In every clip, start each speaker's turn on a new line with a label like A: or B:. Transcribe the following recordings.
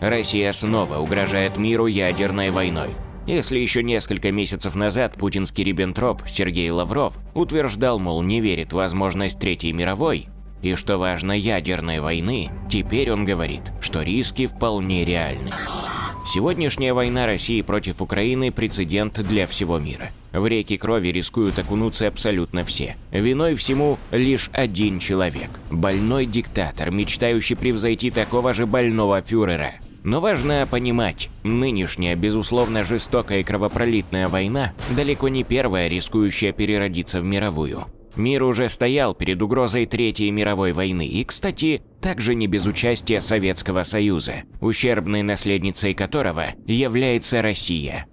A: Россия снова угрожает миру ядерной войной. Если еще несколько месяцев назад путинский Риббентроп Сергей Лавров утверждал, мол, не верит в возможность Третьей мировой, и, что важно, ядерной войны, теперь он говорит, что риски вполне реальны. Сегодняшняя война России против Украины – прецедент для всего мира. В реки крови рискуют окунуться абсолютно все. Виной всему лишь один человек – больной диктатор, мечтающий превзойти такого же больного фюрера. Но важно понимать, нынешняя, безусловно, жестокая и кровопролитная война далеко не первая, рискующая переродиться в мировую. Мир уже стоял перед угрозой Третьей мировой войны и, кстати, также не без участия Советского Союза, ущербной наследницей которого является Россия.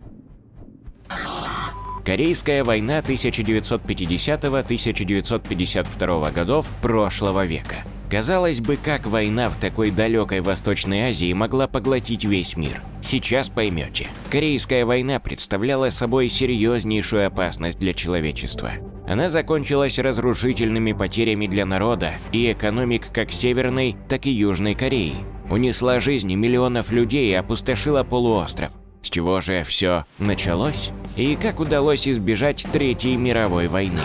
A: Корейская война 1950-1952 годов прошлого века. Казалось бы, как война в такой далекой Восточной Азии могла поглотить весь мир. Сейчас поймете. Корейская война представляла собой серьезнейшую опасность для человечества. Она закончилась разрушительными потерями для народа и экономик как Северной, так и Южной Кореи. Унесла жизни миллионов людей и опустошила полуостров. С чего же все началось? И как удалось избежать Третьей мировой войны?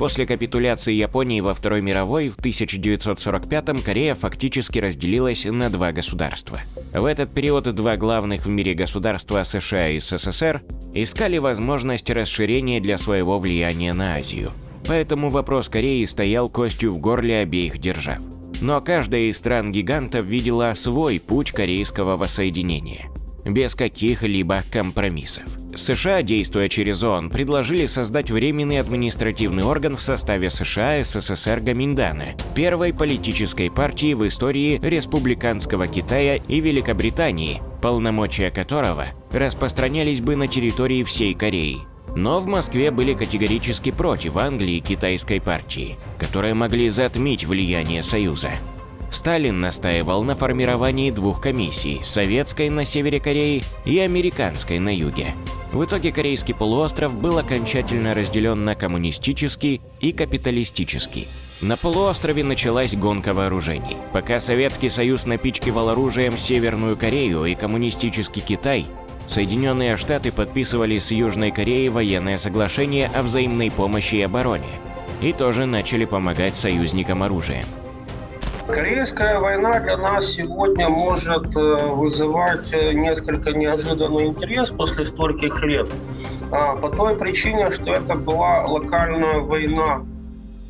A: После капитуляции Японии во Второй мировой в 1945-м Корея фактически разделилась на два государства. В этот период два главных в мире государства США и СССР искали возможность расширения для своего влияния на Азию. Поэтому вопрос Кореи стоял костью в горле обеих держав. Но каждая из стран-гигантов видела свой путь корейского воссоединения без каких-либо компромиссов. США, действуя через ООН, предложили создать временный административный орган в составе США, СССР, Гаминдана, первой политической партии в истории республиканского Китая и Великобритании, полномочия которого распространялись бы на территории всей Кореи. Но в Москве были категорически против Англии и китайской партии, которые могли затмить влияние Союза. Сталин настаивал на формировании двух комиссий – советской на севере Кореи и американской на юге. В итоге Корейский полуостров был окончательно разделен на коммунистический и капиталистический. На полуострове началась гонка вооружений. Пока Советский Союз напичкивал оружием Северную Корею и коммунистический Китай, Соединенные Штаты подписывали с Южной Кореей военное соглашение о взаимной помощи и обороне и тоже начали помогать союзникам оружием.
B: Корейская война для нас сегодня может э, вызывать э, несколько неожиданный интерес после стольких лет. А, по той причине, что это была локальная война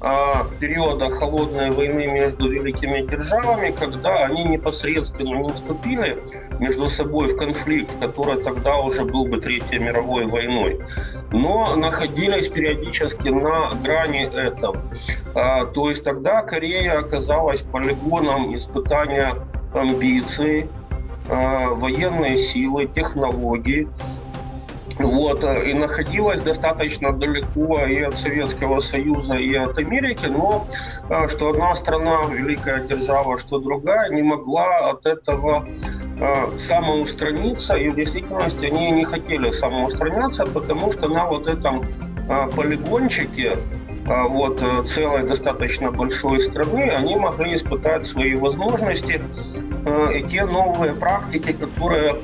B: а, периода холодной войны между великими державами, когда они непосредственно не вступили между собой в конфликт, который тогда уже был бы Третьей мировой войной, но находились периодически на грани этого. А, то есть тогда Корея оказалась полигоном испытания амбиций, а, военной силы, технологий, вот, э, и находилась достаточно далеко и от Советского Союза, и от Америки, но э, что одна страна, великая держава, что другая, не могла от этого самоустраниться, и в действительности они не хотели самоустраняться, потому что на вот этом полигончике вот целой достаточно большой страны они могли испытать свои возможности и те новые практики, которые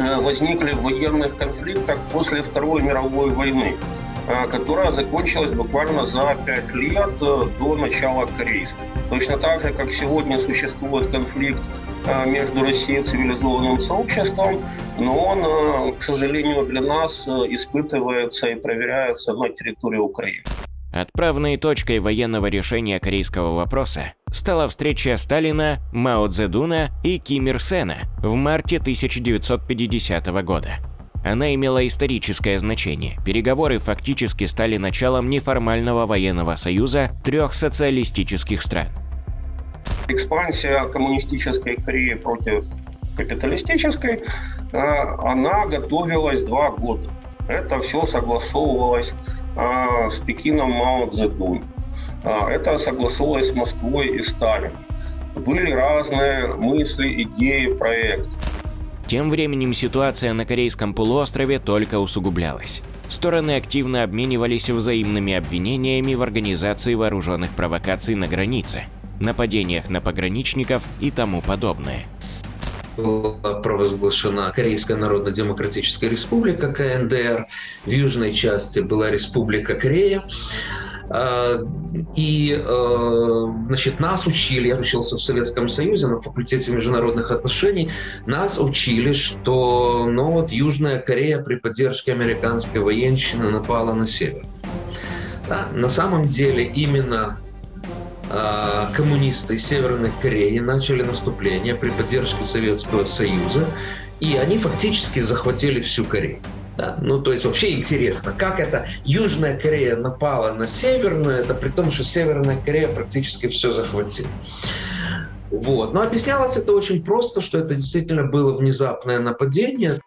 B: Э, возникли в военных конфликтах после Второй мировой войны, э, которая закончилась буквально за пять лет э, до начала Корейской. Точно так же, как сегодня существует конфликт между Россией и цивилизованным сообществом, но он, к сожалению, для нас испытывается и проверяется на территории Украины.
A: Отправной точкой военного решения корейского вопроса стала встреча Сталина, Мао Цзэдуна и Ким Ир Сена в марте 1950 года. Она имела историческое значение. Переговоры фактически стали началом неформального военного союза трех социалистических стран.
B: Экспансия коммунистической Кореи против капиталистической, э, она готовилась два года. Это все согласовывалось а, с Пекином Мао Цзэдун. А, это согласовалось с Москвой и Сталином. Были разные мысли, идеи, проекты.
A: Тем временем ситуация на Корейском полуострове только усугублялась. Стороны активно обменивались взаимными обвинениями в организации вооруженных провокаций на границе, нападениях на пограничников и тому подобное.
C: была провозглашена Корейская Народно-Демократическая Республика, КНДР. В южной части была Республика Корея. А, и, э, значит, нас учили, я учился в Советском Союзе на факультете международных отношений, нас учили, что, ну вот, Южная Корея при поддержке американской военщины напала на север. Да, на самом деле именно коммунисты Северной Кореи начали наступление при поддержке Советского Союза, и они фактически захватили всю Корею. Да? Ну, то есть вообще интересно, как это Южная Корея напала на Северную, это при том, что Северная Корея практически все захватила. Вот. Но объяснялось это очень просто, что это действительно было внезапное нападение.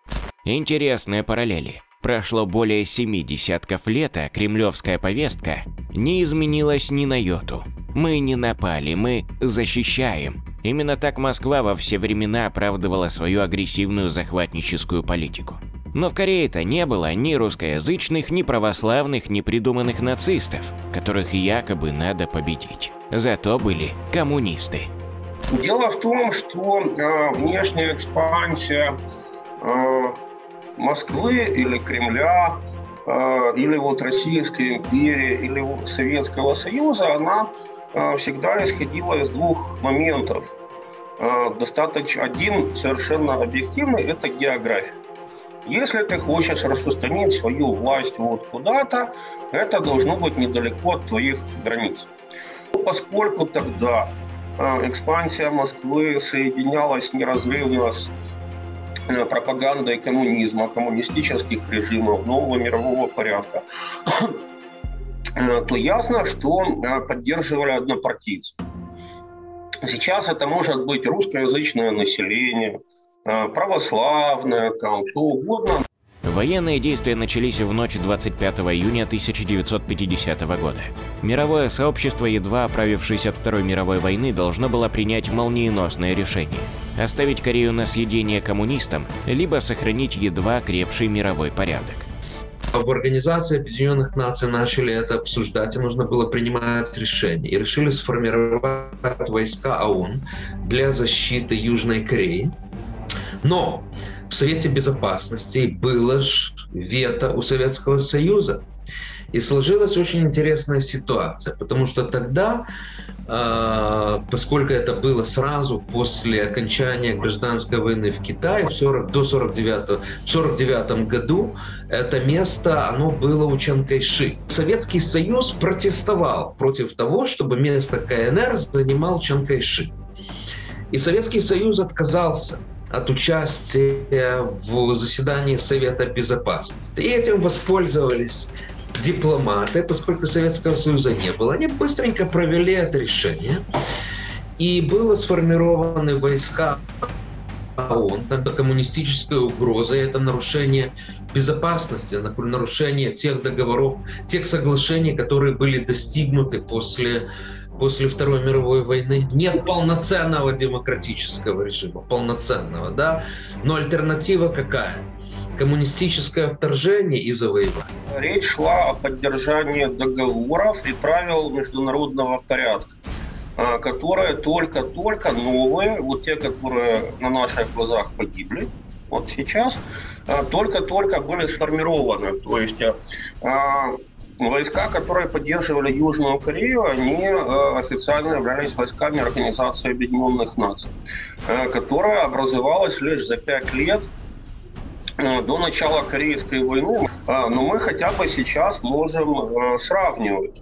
A: Интересные параллели. Прошло более семи десятков лет, а кремлевская повестка не изменилась ни на йоту. Мы не напали, мы защищаем. Именно так Москва во все времена оправдывала свою агрессивную захватническую политику. Но в Корее-то не было ни русскоязычных, ни православных, ни придуманных нацистов, которых якобы надо победить. Зато были коммунисты.
B: Дело в том, что э, внешняя экспансия э, Москвы или Кремля, э, или вот Российской империи, или Советского Союза, она всегда исходила из двух моментов. Э, достаточно один совершенно объективный – это география. Если ты хочешь распространить свою власть вот куда-то, это должно быть недалеко от твоих границ. Поскольку тогда э, экспансия Москвы соединялась неразрывно с э, пропагандой коммунизма, коммунистических режимов, нового мирового порядка, э, то ясно, что поддерживали однопартийцы. Сейчас это может быть русскоязычное население – Э, православная, там, кто угодно.
A: Военные действия начались в ночь 25 июня 1950 года. Мировое сообщество, едва оправившись от Второй мировой войны, должно было принять молниеносное решение – оставить Корею на съедение коммунистам, либо сохранить едва крепший мировой порядок.
C: В Организации Объединенных Наций начали это обсуждать, и нужно было принимать решения. И решили сформировать войска ООН для защиты Южной Кореи – но в Совете Безопасности было же вето у Советского Союза. И сложилась очень интересная ситуация, потому что тогда, поскольку это было сразу после окончания гражданской войны в Китае в 40, до 49, в 49 году, это место, оно было у Чан Кайши. Советский Союз протестовал против того, чтобы место КНР занимал Чан Кайши. И Советский Союз отказался от участия в заседании Совета Безопасности. И этим воспользовались дипломаты, поскольку Советского Союза не было. Они быстренько провели это решение. И было сформированы войска ООН, тогда коммунистическая угроза, это нарушение безопасности, нарушение тех договоров, тех соглашений, которые были достигнуты после после Второй мировой войны. Нет полноценного демократического режима, полноценного, да, но альтернатива какая? Коммунистическое вторжение и завоевание.
B: Речь шла о поддержании договоров и правил международного порядка, а, которые только-только новые, вот те, которые на наших глазах погибли, вот сейчас, а, только-только были сформированы. То есть а, Войска, которые поддерживали Южную Корею, они официально являлись войсками Организации Объединенных Наций, которая образовалась лишь за пять лет до начала Корейской войны. Но мы хотя бы сейчас можем сравнивать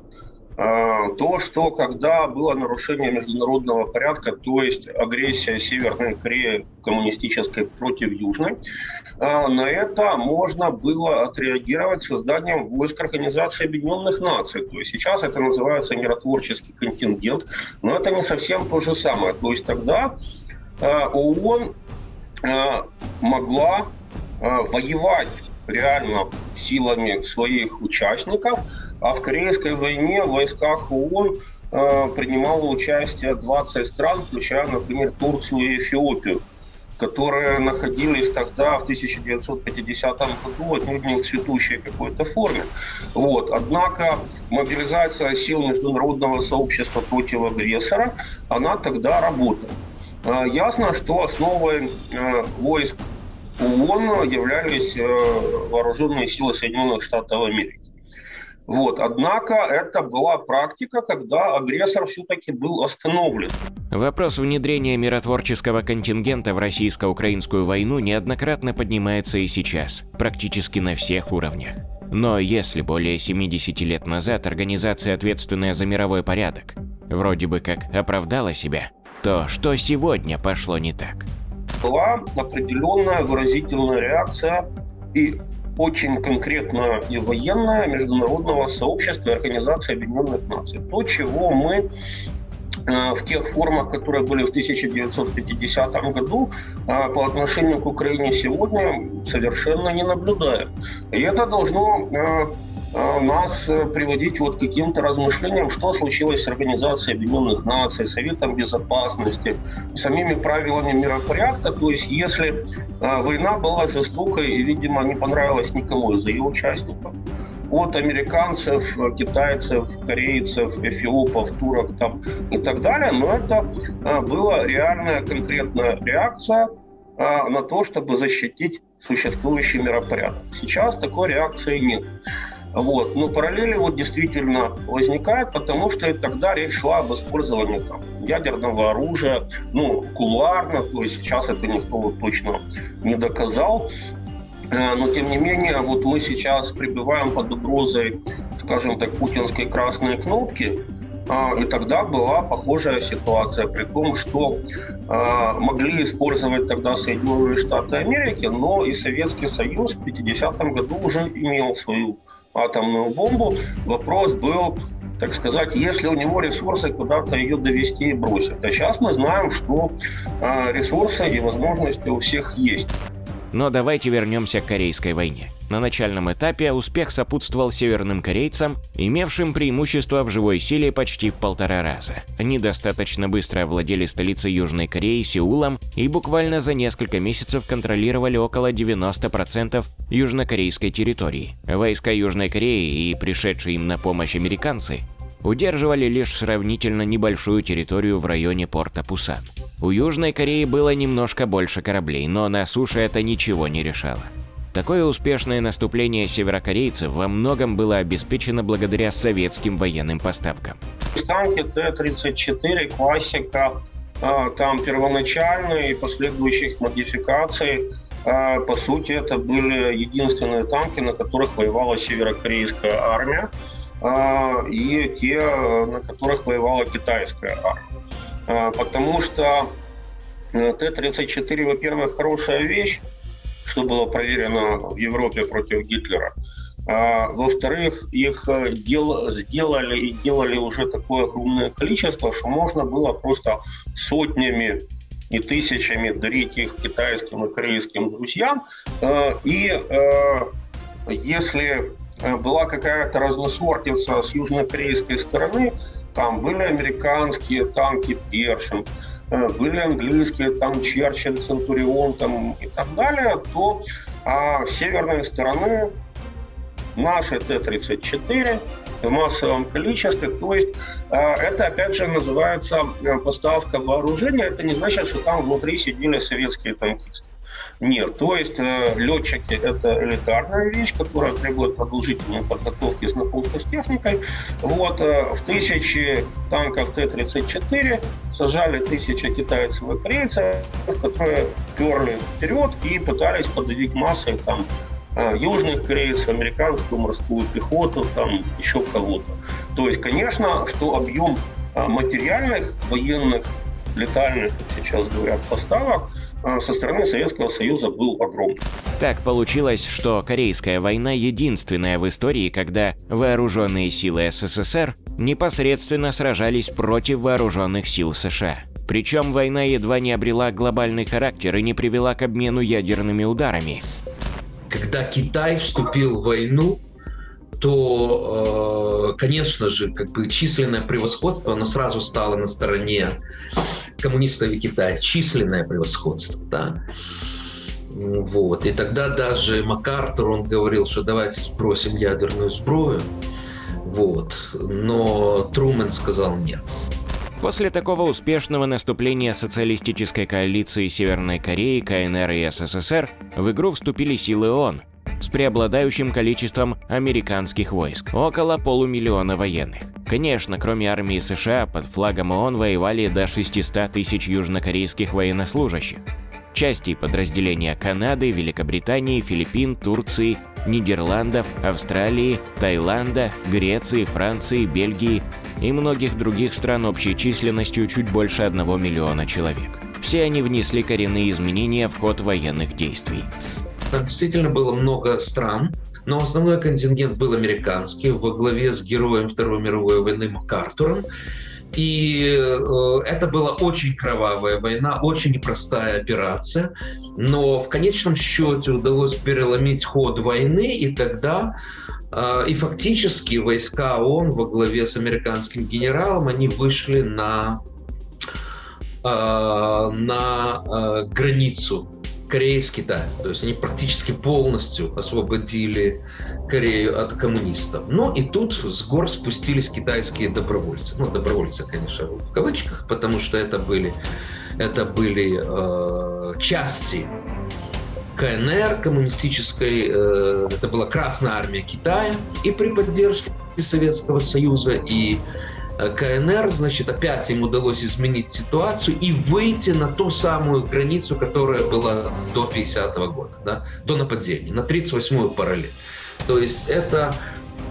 B: то, что когда было нарушение международного порядка, то есть агрессия Северной Кореи коммунистической против Южной, на это можно было отреагировать созданием войск Организации Объединенных Наций. То есть сейчас это называется миротворческий контингент, но это не совсем то же самое. То есть тогда ООН могла воевать реально силами своих участников, а в Корейской войне в войсках ООН принимало участие 20 стран, включая, например, Турцию и Эфиопию которые находились тогда, в 1950 году, отнюдь не в цветущей какой-то форме. Вот. Однако мобилизация сил международного сообщества против агрессора, она тогда работала. Ясно, что основой войск ООН являлись вооруженные силы Соединенных Штатов Америки. Вот. Однако это была практика, когда агрессор все-таки был остановлен.
A: Вопрос внедрения миротворческого контингента в российско-украинскую войну неоднократно поднимается и сейчас, практически на всех уровнях. Но если более 70 лет назад организация, ответственная за мировой порядок, вроде бы как оправдала себя, то что сегодня пошло не так?
B: Была определенная выразительная реакция и очень конкретно и военная международного сообщества и Организации Объединенных Наций. То, чего мы э, в тех формах, которые были в 1950 году, э, по отношению к Украине сегодня совершенно не наблюдаем. И это должно э, нас э, приводить вот к каким-то размышлениям, что случилось с Организацией Объединенных Наций, Советом Безопасности, самими правилами миропорядка. То есть, если э, война была жестокой и, видимо, не понравилась никому из ее участников, от американцев, китайцев, корейцев, эфиопов, турок там и так далее, но это была реальная конкретная реакция на то, чтобы защитить существующий миропорядок. Сейчас такой реакции нет. Вот. Но параллели вот действительно возникают, потому что тогда речь шла об использовании там, ядерного оружия, ну, кулуарно, то есть сейчас это никто вот точно не доказал. Э, но, тем не менее, вот мы сейчас пребываем под угрозой, скажем так, путинской красной кнопки, а, и тогда была похожая ситуация, при том, что э, могли использовать тогда Соединенные Штаты Америки, но и Советский Союз в 50-м году уже имел свою атомную бомбу. Вопрос был, так сказать, если у него ресурсы куда-то ее довести и бросить. А сейчас мы знаем, что э, ресурсы и возможности у всех есть.
A: Но давайте вернемся к Корейской войне. На начальном этапе успех сопутствовал северным корейцам, имевшим преимущество в живой силе почти в полтора раза. Они достаточно быстро овладели столицей Южной Кореи Сеулом и буквально за несколько месяцев контролировали около 90% южнокорейской территории. Войска Южной Кореи и пришедшие им на помощь американцы удерживали лишь сравнительно небольшую территорию в районе порта Пусан. У Южной Кореи было немножко больше кораблей, но на суше это ничего не решало. Такое успешное наступление северокорейцев во многом было обеспечено благодаря советским военным поставкам.
B: Танки Т-34, классика, а, там первоначальные и последующих модификаций. А, по сути, это были единственные танки, на которых воевала северокорейская армия и те, на которых воевала китайская армия. А, потому что э, Т-34, во-первых, хорошая вещь, что было проверено в Европе против Гитлера. А, во-вторых, их э, дел, сделали и делали уже такое огромное количество, что можно было просто сотнями и тысячами дарить их китайским и корейским друзьям. А, и если была какая-то разносортица с южнокорейской стороны, там были американские танки Першин, э, были английские, там Черчилль, Центурион там, и так далее, то а с северной стороны наши Т-34 в массовом количестве. То есть э, это, опять же, называется э, поставка вооружения. Это не значит, что там внутри сидели советские танкисты. Нет, то есть э, летчики – это элитарная вещь, которая требует продолжительной подготовки и знакомства с техникой. Вот, э, в тысячи танков Т-34 сажали тысячи китайцев и корейцев, которые перли вперед и пытались подавить массой там, э, южных корейцев, американскую морскую пехоту, там еще кого-то. То есть, конечно, что объем э, материальных военных летальных, как сейчас говорят, поставок – со стороны Советского Союза был огромный.
A: Так получилось, что Корейская война единственная в истории, когда вооруженные силы СССР непосредственно сражались против вооруженных сил США. Причем война едва не обрела глобальный характер и не привела к обмену ядерными ударами.
C: Когда Китай вступил в войну, то, э, конечно же, как бы численное превосходство, оно сразу стало на стороне коммунистов и Китая. Численное превосходство, да. Вот. И тогда даже МакАртур, он говорил, что давайте сбросим ядерную сброю. Вот. Но Трумэн сказал нет.
A: После такого успешного наступления социалистической коалиции Северной Кореи, КНР и СССР в игру вступили силы ООН с преобладающим количеством американских войск – около полумиллиона военных. Конечно, кроме армии США, под флагом ООН воевали до 600 тысяч южнокорейских военнослужащих. Части и подразделения Канады, Великобритании, Филиппин, Турции, Нидерландов, Австралии, Таиланда, Греции, Франции, Бельгии и многих других стран общей численностью чуть больше 1 миллиона человек. Все они внесли коренные изменения в ход военных действий.
C: Там действительно было много стран, но основной контингент был американский во главе с героем Второй мировой войны МакАртуром. И э, это была очень кровавая война, очень непростая операция, но в конечном счете удалось переломить ход войны, и тогда э, и фактически войска ООН во главе с американским генералом, они вышли на, э, на границу Кореи с Китаем. То есть они практически полностью освободили Корею от коммунистов. Ну и тут с гор спустились китайские добровольцы. Ну, добровольцы, конечно, в кавычках, потому что это были, это были э, части КНР коммунистической, э, это была Красная армия Китая, и при поддержке Советского Союза и КНР, значит, опять им удалось изменить ситуацию и выйти на ту самую границу, которая была до 50 -го года, да, до нападения, на 38-ю параллель. То есть это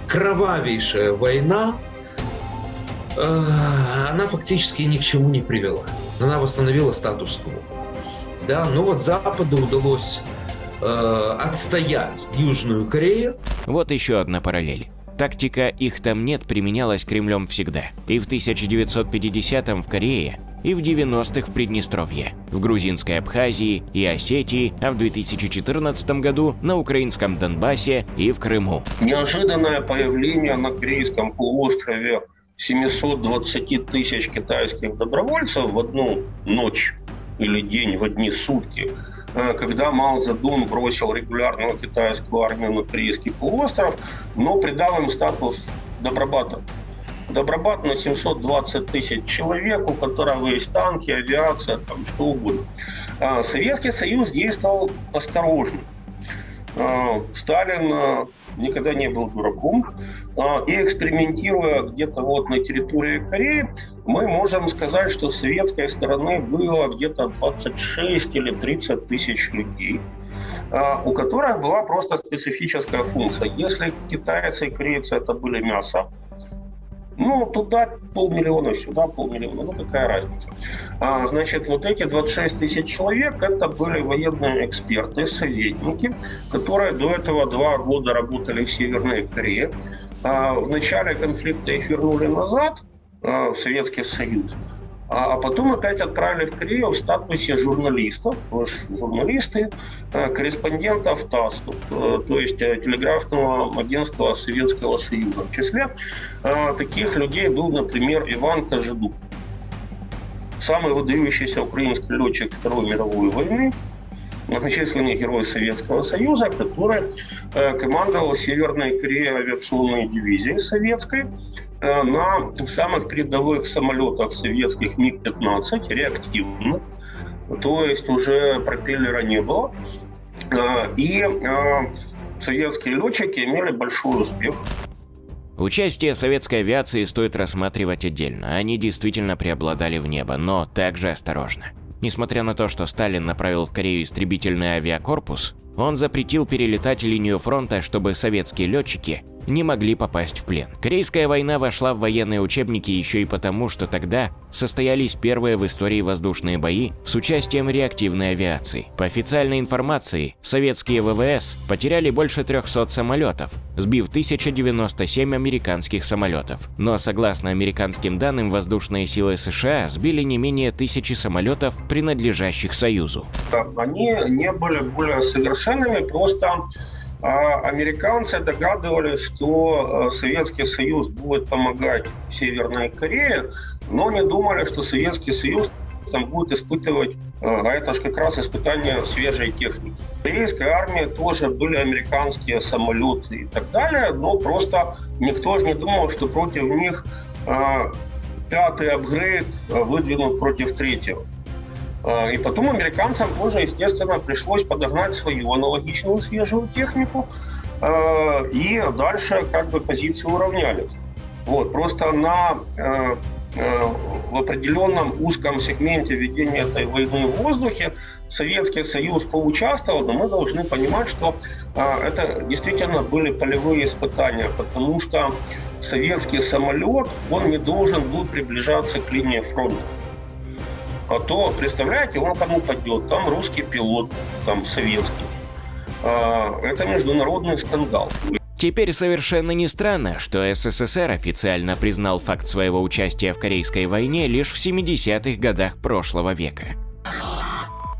C: кровавейшая война, э, она фактически ни к чему не привела. Она восстановила статус-кво. Да, но вот Западу удалось э, отстоять Южную Корею.
A: Вот еще одна параллель. Тактика «их там нет» применялась Кремлем всегда. И в 1950-м в Корее, и в 90-х в Приднестровье, в грузинской Абхазии и Осетии, а в 2014 году на украинском Донбассе и в Крыму.
B: Неожиданное появление на Корейском полуострове 720 тысяч китайских добровольцев в одну ночь или день в одни сутки – когда Мао Цзэдун бросил регулярную китайскую армию на Корейский полуостров, но придал им статус добробата. Добробат на 720 тысяч человек, у которого есть танки, авиация, там что угодно. А Советский Союз действовал осторожно. А, Сталин никогда не был дураком. А, и экспериментируя где-то вот на территории Кореи, мы можем сказать, что с советской стороны было где-то 26 или 30 тысяч людей, а, у которых была просто специфическая функция. Если китайцы и корейцы это были мясо, ну, туда полмиллиона, сюда полмиллиона. Ну, какая разница? А, значит, вот эти 26 тысяч человек, это были военные эксперты, советники, которые до этого два года работали в Северной Корее. А, в начале конфликта их вернули назад а, в Советский Союз. А, а потом опять отправили в Корею в статусе журналистов, журналисты, э, корреспондентов ТАСС, э, то есть э, телеграфного агентства Советского Союза. В числе таких людей был, например, Иван Кожедук, самый выдающийся украинский летчик Второй мировой войны, многочисленный герой Советского Союза, который командовал Северной Кореей авиационной дивизией советской, Э, на самых передовых самолетах советских МиГ-15, реактивных, то есть уже пропеллера не было. Э, и э, советские летчики имели большой успех.
A: Участие советской авиации стоит рассматривать отдельно. Они действительно преобладали в небо, но также осторожно. Несмотря на то, что Сталин направил в Корею истребительный авиакорпус, он запретил перелетать линию фронта, чтобы советские летчики не могли попасть в плен. Корейская война вошла в военные учебники еще и потому, что тогда состоялись первые в истории воздушные бои с участием реактивной авиации. По официальной информации, советские ВВС потеряли больше 300 самолетов, сбив 1097 американских самолетов. Но согласно американским данным, воздушные силы США сбили не менее тысячи самолетов, принадлежащих Союзу.
B: Они не были более совершенными, просто а американцы догадывались, что э, Советский Союз будет помогать Северной Корее, но не думали, что Советский Союз там будет испытывать, э, а это же как раз испытание свежей техники. В корейской армии тоже были американские самолеты и так далее, но просто никто же не думал, что против них э, пятый апгрейд выдвинут против третьего. И потом американцам тоже, естественно, пришлось подогнать свою аналогичную свежую технику, и дальше как бы позиции уравнялись. Вот, просто на Э, в определенном узком сегменте ведения этой войны в воздухе Советский Союз поучаствовал, но мы должны понимать, что э, это действительно были полевые испытания, потому что советский самолет, он не должен был приближаться к линии фронта. А то, представляете, он там упадет, там русский пилот, там советский. Э, это международный скандал.
A: Теперь совершенно не странно, что СССР официально признал факт своего участия в Корейской войне лишь в 70-х годах прошлого века.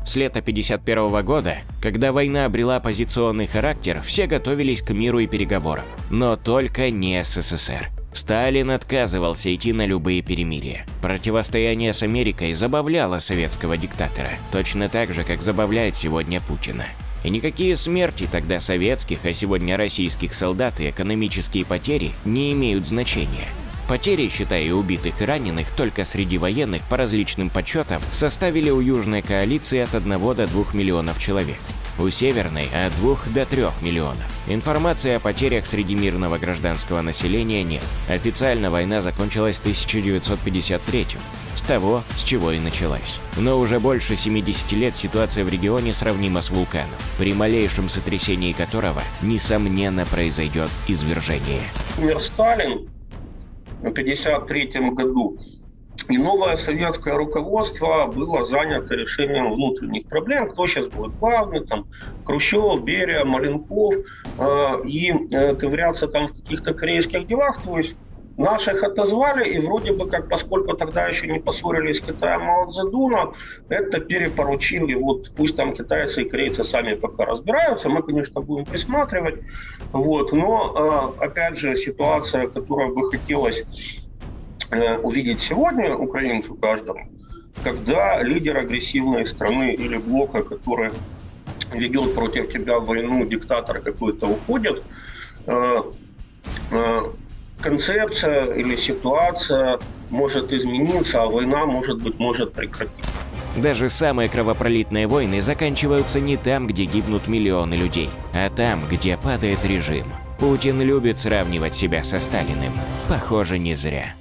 A: С лета 1951 года, когда война обрела позиционный характер, все готовились к миру и переговорам. Но только не СССР. Сталин отказывался идти на любые перемирия. Противостояние с Америкой забавляло советского диктатора, точно так же, как забавляет сегодня Путина. И никакие смерти тогда советских, а сегодня российских солдат и экономические потери не имеют значения. Потери, считая убитых и раненых, только среди военных по различным подсчетам составили у Южной коалиции от 1 до 2 миллионов человек. У Северной – от 2 до 3 миллионов. Информации о потерях среди мирного гражданского населения нет. Официально война закончилась в 1953 с того, с чего и началась. Но уже больше 70 лет ситуация в регионе сравнима с вулканом, при малейшем сотрясении которого, несомненно, произойдет извержение.
B: Умер Сталин в 1953 году. И новое советское руководство было занято решением внутренних проблем. Кто сейчас будет главный, там, Хрущев, Берия, Маленков. Э, и э, ковыряться там в каких-то корейских делах. То есть Наших отозвали, и вроде бы как, поскольку тогда еще не поссорились с Китаем Мао Цзэдуна, это перепоручили, вот пусть там китайцы и корейцы сами пока разбираются, мы, конечно, будем присматривать, вот, но, а, опять же, ситуация, которую бы хотелось э, увидеть сегодня украинцу каждому, когда лидер агрессивной страны или блока, который ведет против тебя войну, диктатор какой-то уходит, э, э, концепция или ситуация может измениться, а война, может быть, может прекратиться.
A: Даже самые кровопролитные войны заканчиваются не там, где гибнут миллионы людей, а там, где падает режим. Путин любит сравнивать себя со Сталиным. Похоже, не зря.